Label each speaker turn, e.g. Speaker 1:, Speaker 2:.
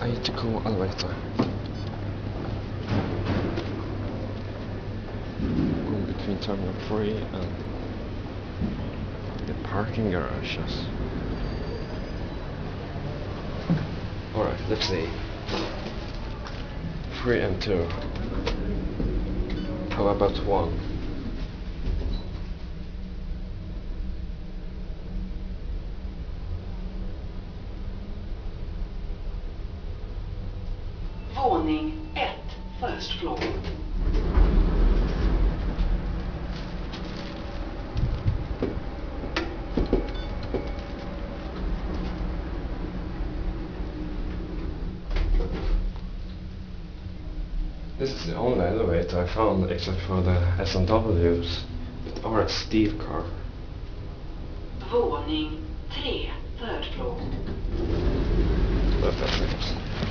Speaker 1: A2 elevator. Going between Terminal 3 and the parking garages. Alright, let's see. 3 and 2. How about 1?
Speaker 2: Våning 1, first floor.
Speaker 1: This is the only elevator I found except for the SMWs or a Steve car.
Speaker 2: Våning 3, third floor.
Speaker 1: But that's it.